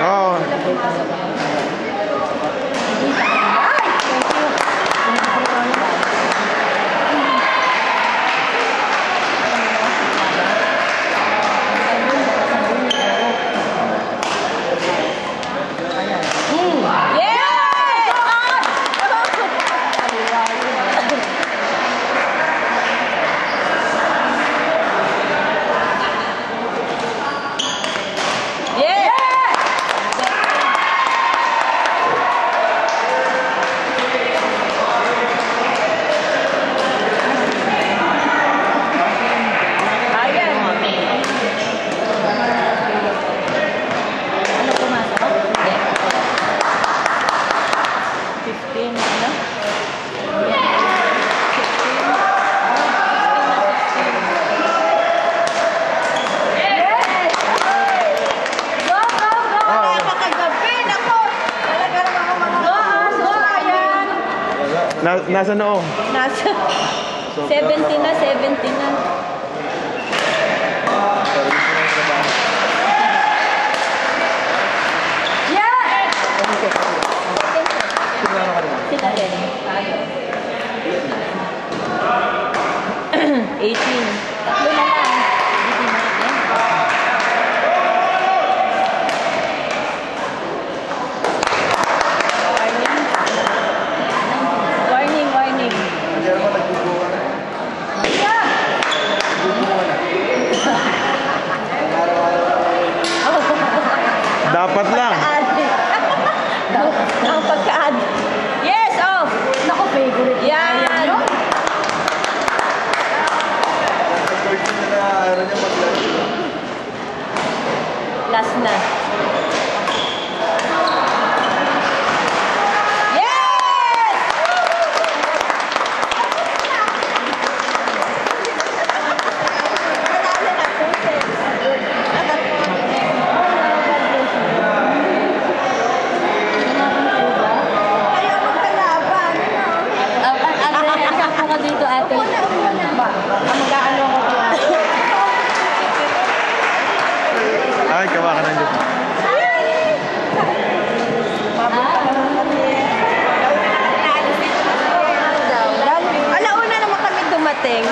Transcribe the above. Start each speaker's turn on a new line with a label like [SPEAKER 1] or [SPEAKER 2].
[SPEAKER 1] 哦。Nasa noo.
[SPEAKER 2] Nasa 70 na, 70 na. 18. Tatlo na lang.
[SPEAKER 3] Dito, ate.
[SPEAKER 2] Mag-aano ko po.
[SPEAKER 1] Ay, kawa ka ng Diyos.
[SPEAKER 2] Alauna naman kami dumating.